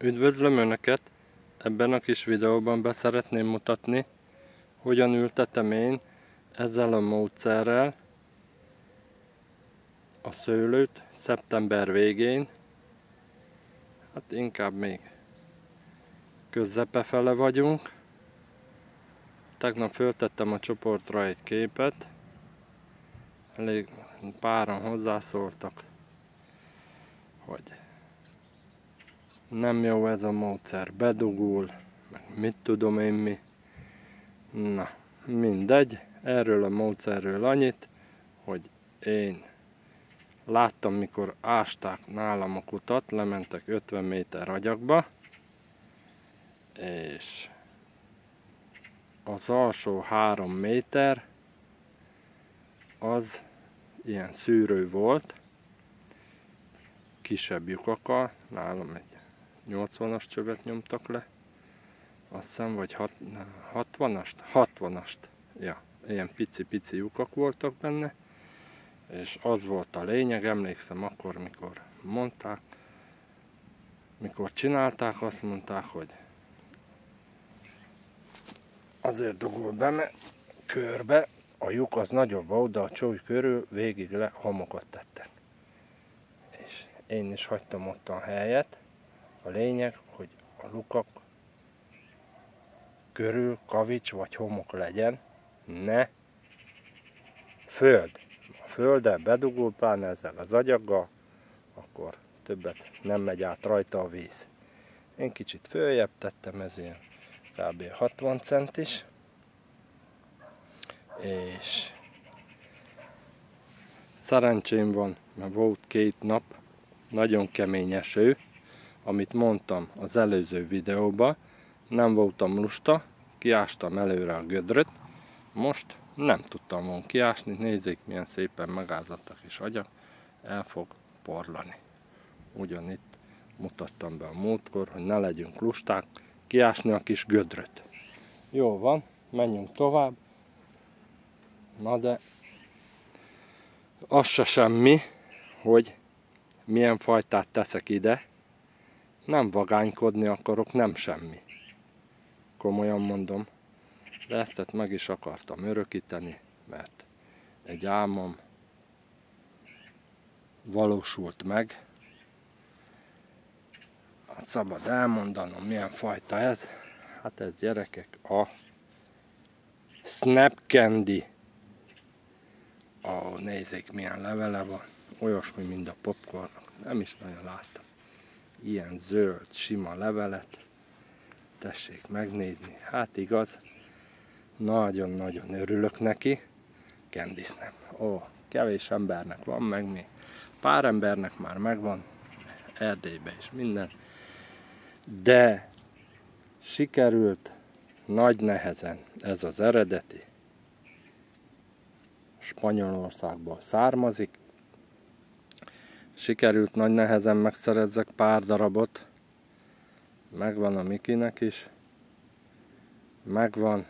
Üdvözlöm Önöket! Ebben a kis videóban be szeretném mutatni, hogyan ültetem én ezzel a módszerrel a szőlőt szeptember végén, hát inkább még közzepe fele vagyunk. Tegnap föltettem a csoportra egy képet, elég páran hozzászóltak, hogy nem jó ez a módszer, bedugul, meg mit tudom én mi. Na, mindegy, erről a módszerről annyit, hogy én láttam, mikor ásták nálam a kutat, lementek 50 méter agyagba, és az alsó 3 méter az ilyen szűrő volt, kisebb lyukakkal, nálam egy 80-as csövet nyomtak le, azt hiszem, vagy 60-ast? 60-ast, ja, ilyen pici-pici lyukak voltak benne, és az volt a lényeg, emlékszem akkor, mikor mondták, mikor csinálták, azt mondták, hogy azért dugul be, mert körbe, a lyuk az nagyobb de a csóly körül végig le homokot tettek. És én is hagytam ott a helyet. A lényeg, hogy a lukak körül kavics vagy homok legyen, ne föld. A földdel bedugul pláne ezzel az agyaggal, akkor többet nem megy át rajta a víz. Én kicsit följebb tettem, ez ilyen kb. 60 centis, és szerencsém van, mert volt két nap, nagyon kemény eső, amit mondtam az előző videóban, nem voltam lusta, kiástam előre a gödröt, most nem tudtam volna kiásni, nézzék milyen szépen megázadtak és agyak, el fog porlani. Ugyanitt mutattam be a múltkor, hogy ne legyünk lusták, kiásni a kis gödröt. Jó van, menjünk tovább. Na de az se semmi, hogy milyen fajtát teszek ide. Nem vagánykodni akarok, nem semmi. Komolyan mondom. De ezt meg is akartam örökíteni, mert egy álmom valósult meg. Hát szabad elmondanom, milyen fajta ez. Hát ez gyerekek a Snap Candy. Ó, nézzék milyen levele van. Olyasmi, mint a popcorn. Nem is nagyon láttam. Ilyen zöld, sima levelet. Tessék megnézni. Hát igaz. Nagyon-nagyon örülök neki. Candice nem. Ó, kevés embernek van meg mi. Pár embernek már megvan. Erdélybe is minden. De sikerült nagy nehezen ez az eredeti Spanyolországból származik. Sikerült nagy nehezen megszerezzek pár darabot. Megvan a Mikinek is. Megvan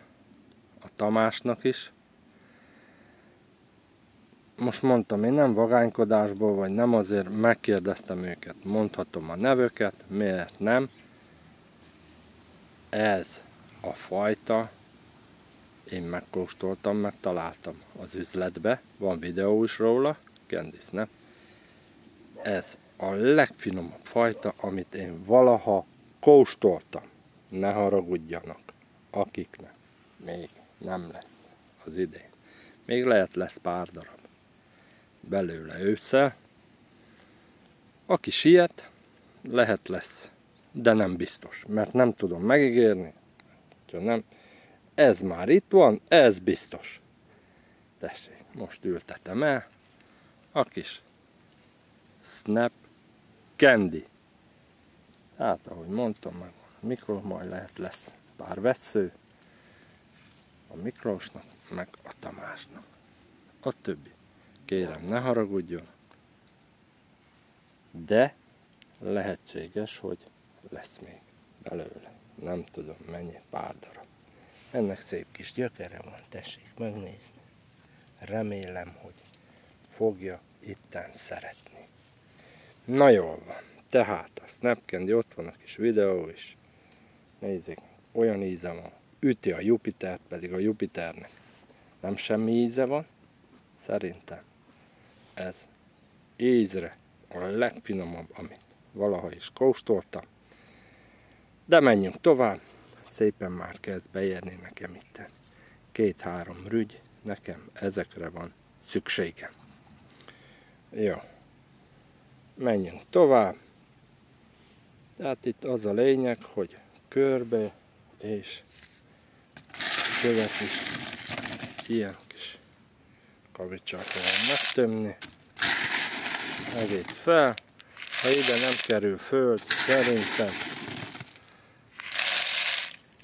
a Tamásnak is. Most mondtam, én nem vagánykodásból, vagy nem azért megkérdeztem őket. Mondhatom a nevöket, miért nem. Ez a fajta én megkóstoltam, megtaláltam az üzletbe, van videó is róla, Candice, nem? Ez a legfinomabb fajta, amit én valaha kóstoltam. Ne haragudjanak, akiknek még nem lesz az idén. Még lehet lesz pár darab belőle ősszel. Aki siet, lehet lesz, de nem biztos, mert nem tudom megígérni, ha nem, ez már itt van, ez biztos. Tessék, most ültetem el a kis Snap Candy. Hát, ahogy mondtam, meg mikor majd lehet lesz pár vesző a Miklósnak, meg a Tamásnak. A többi. Kérem, ne haragudjon. De lehetséges, hogy lesz még belőle. Nem tudom mennyi, pár darab. Ennek szép kis gyökere van, tessék megnézni. Remélem, hogy fogja itten szeretni. Na jól van. Tehát a Snapcandy ott van a kis videó is. Nézzék, olyan íze van. Üti a Jupiter, pedig a Jupiternek nem semmi íze van. Szerintem ez ízre a legfinomabb, amit valaha is kóstoltam. De menjünk tovább. Szépen már kezd beérni nekem itt. Két-három rügy, nekem ezekre van szükségem. Jó. Menjünk tovább. Tehát itt az a lényeg, hogy körbe és követ is ilyen kis kavicsal kell megtömni. Egész fel. Ha ide nem kerül föld, szerintem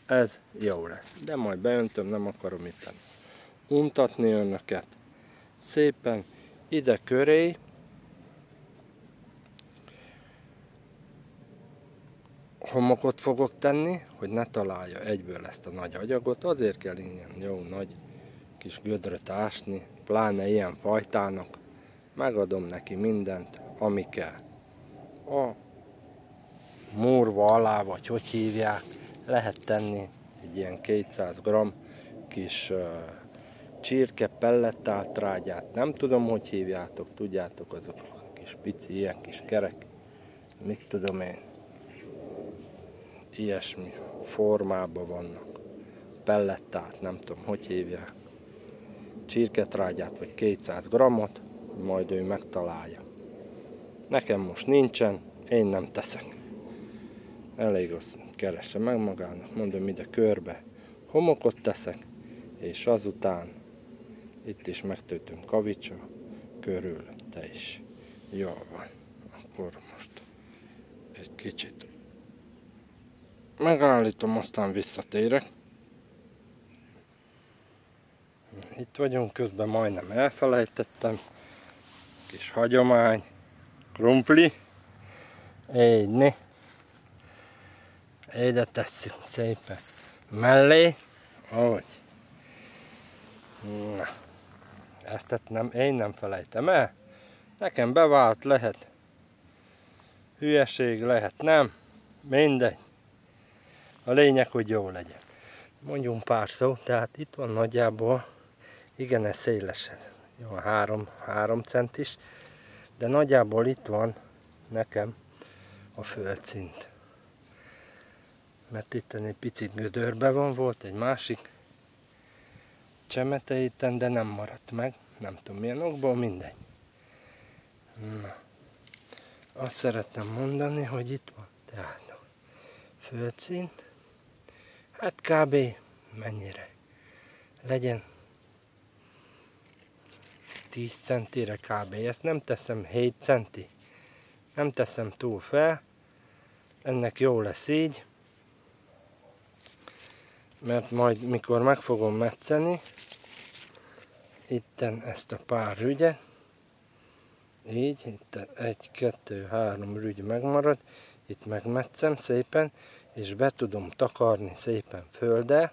ez jó lesz. De majd beöntöm, nem akarom itt untatni önöket. Szépen ide köré homokot fogok tenni, hogy ne találja egyből ezt a nagy agyagot. Azért kell ilyen jó nagy kis gödröt ásni, pláne ilyen fajtának. Megadom neki mindent, ami kell. A múrva alá, vagy hogy hívják, lehet tenni egy ilyen 200 g kis uh, csirke pellettált trágyát. Nem tudom, hogy hívjátok, tudjátok, azok a kis pici, ilyen kis kerek. Mit tudom én. Ilyesmi formában vannak. Pellettált, nem tudom, hogy hívják. Csirketrágyát, vagy 200 grammot, majd ő megtalálja. Nekem most nincsen, én nem teszek. Elég rossz keresse meg magának, mondom ide körbe homokot teszek, és azután itt is megtöltöm kavicsa körül, te is. Jó van, akkor most egy kicsit megállítom, aztán visszatérek. Itt vagyunk, közben majdnem elfelejtettem. Kis hagyomány, krumpli. Így, né. Ide tesszük szépen mellé, ahogy. Na, ezt nem, én nem felejtem el. Nekem bevált lehet. Hülyeség lehet, nem? Mindegy. A lényeg, hogy jó legyen. Mondjunk pár szó, tehát itt van nagyjából, igen, ez széles, jó, 3, 3 centis, de nagyjából itt van nekem a földszint mert itt egy picit gödörbe van, volt egy másik csemete itten, de nem maradt meg. Nem tudom milyen okból, mindegy. Na. Azt szerettem mondani, hogy itt van tehát a földszint. Hát kb. mennyire? Legyen 10 centire kb. Ezt nem teszem 7 centi. Nem teszem túl fel. Ennek jó lesz így mert majd mikor meg fogom metszeni, itten ezt a pár rügyet, így, itt egy, kettő, három rügy megmarad, itt megmetszem szépen, és be tudom takarni szépen földe,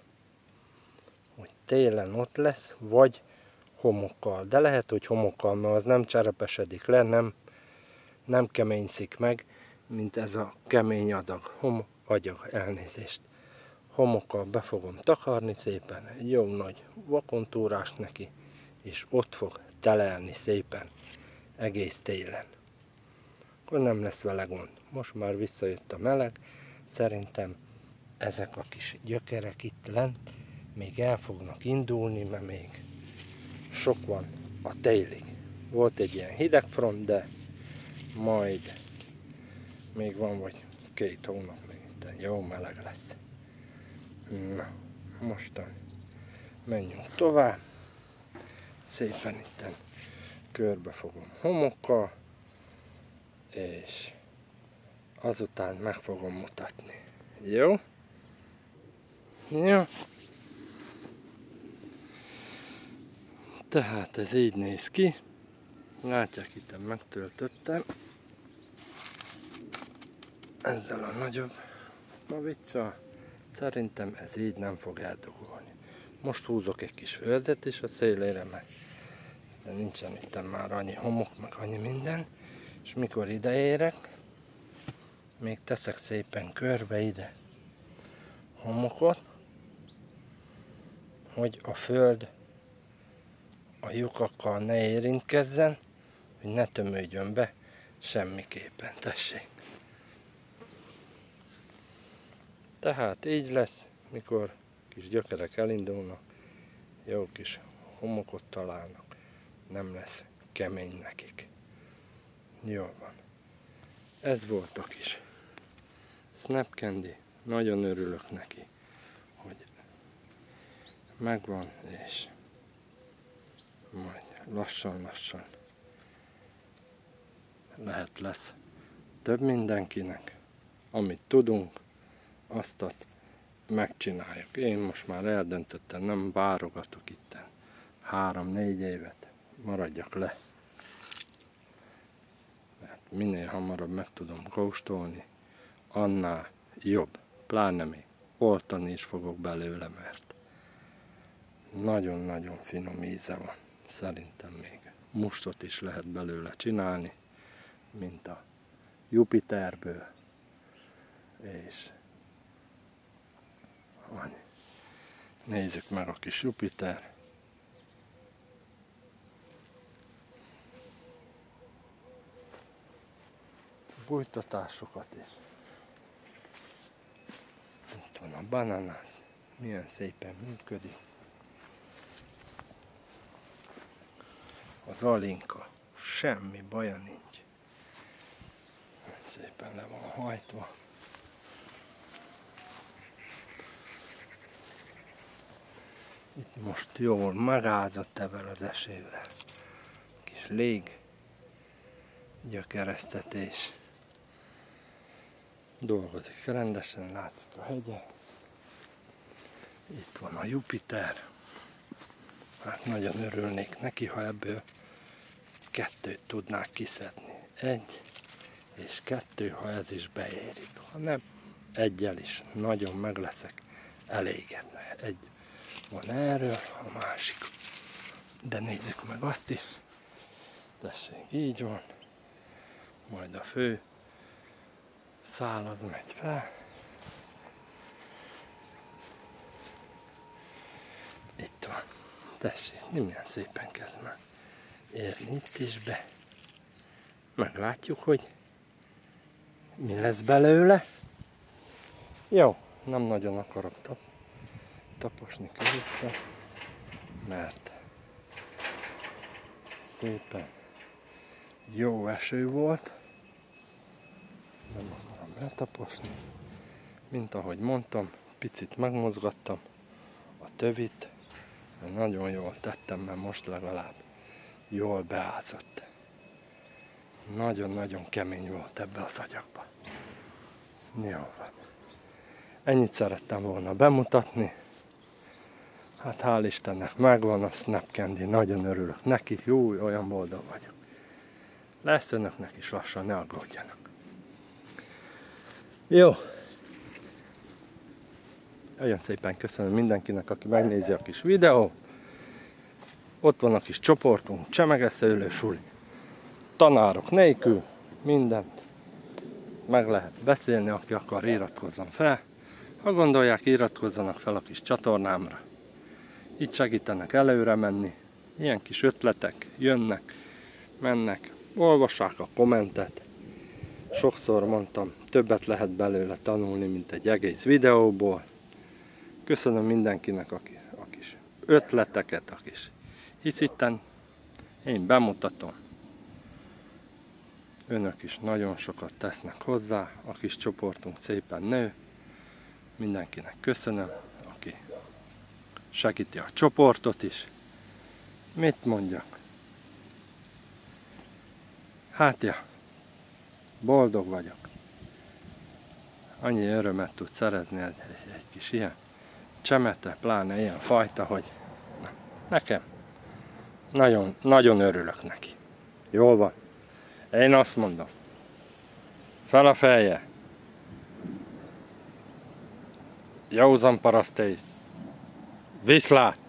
hogy télen ott lesz, vagy homokkal. De lehet, hogy homokkal, mert az nem cserepesedik le, nem, nem keményszik meg, mint ez a kemény adag, hom, agyag, elnézést homokkal be fogom takarni szépen, egy jó nagy vakontúrás neki, és ott fog telelni szépen egész télen. Akkor nem lesz vele gond. Most már visszajött a meleg, szerintem ezek a kis gyökerek itt lent még el fognak indulni, mert még sok van a télig. Volt egy ilyen hideg front, de majd még van vagy két hónap, még jó meleg lesz. Na, mostan menjünk tovább. Szépen itten körbe fogom homokkal, és azután meg fogom mutatni. Jó? Jó? Tehát ez így néz ki. Látják, itt megtöltöttem. Ezzel a nagyobb mavicsal. Szerintem ez így nem fog eldugulni. Most húzok egy kis földet is a szélére, mert de nincsen itt már annyi homok, meg annyi minden. És mikor ideérek, még teszek szépen körbe ide homokot, hogy a föld a lyukakkal ne érintkezzen, hogy ne tömődjön be semmiképpen, tessék. Tehát így lesz, mikor kis gyökerek elindulnak, jó kis homokot találnak, nem lesz kemény nekik. Jó van. Ez volt a kis Snap Candy. Nagyon örülök neki, hogy megvan, és majd lassan-lassan lehet lesz több mindenkinek, amit tudunk, azt megcsináljuk. Én most már eldöntöttem, nem várogatok itt három-négy évet, maradjak le. Mert minél hamarabb meg tudom kóstolni, annál jobb. Pláne még oltani is fogok belőle, mert nagyon-nagyon finom íze van. Szerintem még mustot is lehet belőle csinálni, mint a Jupiterből. És nézzük meg a kis Jupiter. Bújtatásokat is. Van a bananász. Milyen szépen működik. Az alinka. Semmi baja nincs. Szépen le van hajtva. Itt most jól megázott ebben az esővel. Kis lég gyökeresztetés. Dolgozik rendesen, látszik a hegye. Itt van a Jupiter. Hát nagyon örülnék neki, ha ebből kettőt tudnák kiszedni. Egy és kettő, ha ez is beérik. Ha nem, egyel is nagyon meg leszek elégedve. Egy van erről, a másik. De nézzük meg azt is. Tessék, így van. Majd a fő szál az megy fel. Itt van. Tessék, milyen szépen kezd már érni is be. Meglátjuk, hogy mi lesz belőle. Jó, nem nagyon akarok tap taposni körülötte, mert szépen jó eső volt. Letaposni. Mint ahogy mondtam, picit megmozgattam a tövit, nagyon jól tettem, mert most legalább jól beázott. Nagyon-nagyon kemény volt ebbe a szagyakba. Jó van. Ennyit szerettem volna bemutatni. Hát hál' Istennek megvan a Snap Candy, nagyon örülök neki, jó, olyan boldog vagyok. Lesz önöknek is lassan, ne aggódjanak. Jó. Nagyon szépen köszönöm mindenkinek, aki megnézi a kis videót. Ott van a kis csoportunk, csemegeszőlő suli. Tanárok nélkül, mindent meg lehet beszélni, aki akar iratkozzon fel. Ha gondolják, iratkozzanak fel a kis csatornámra. Itt segítenek előre menni. Ilyen kis ötletek jönnek, mennek, olvassák a kommentet. Sokszor mondtam, többet lehet belőle tanulni, mint egy egész videóból. Köszönöm mindenkinek a kis ötleteket, a kis hisz itten én bemutatom. Önök is nagyon sokat tesznek hozzá, a kis csoportunk szépen nő. Mindenkinek köszönöm, aki segíti a csoportot is. Mit mondjak? Hát ja, boldog vagyok. Annyi örömet tud szeretni egy, egy, kis ilyen csemete, pláne ilyen fajta, hogy nekem nagyon, nagyon örülök neki. Jól van. Én azt mondom. Fel a feje. Józan parasztész. Viszlát!